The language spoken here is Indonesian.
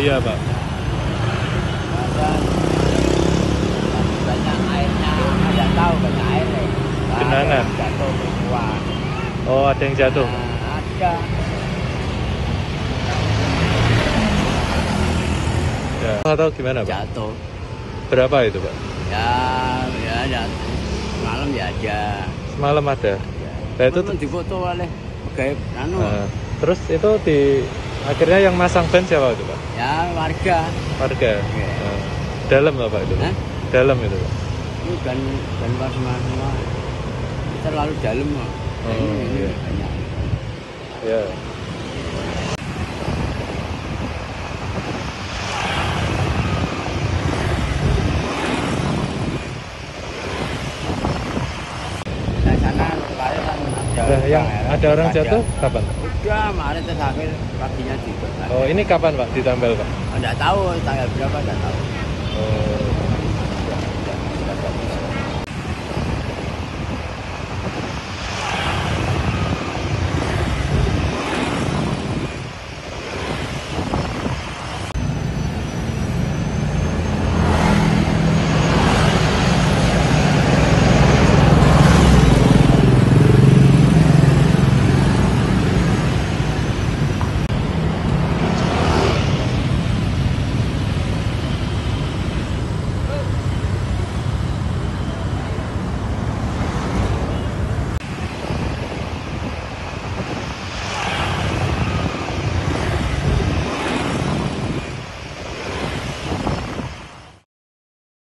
iya pak. Banyak airnya ada tahu banyak air genangan jatuh oh ada yang jatuh? Nah, ada ya. atau gimana pak. Jatuh. Berapa itu pak? Ya ya jatuh. Semalam ya aja semalam ada? Ya, nah, itu difoto oleh pegawai anu. Nah, terus itu di akhirnya yang masang ban siapa itu, Pak? Ya warga. Warga. Iya. Nah, dalam nggak, Pak itu? Hah? Dalam itu, Pak. Itu kan dan luar semua. Terlalu dalam kok. Oh, ini, ini iya. banyak. Ya. Di sana ada Nah, yang ya, ada orang jatuh kapan? Udah kemarin terakhir paginya juga. Oh, ini kapan, Pak? Ditambal, Pak? Enggak tahu tanggal berapa enggak tahu. Oh.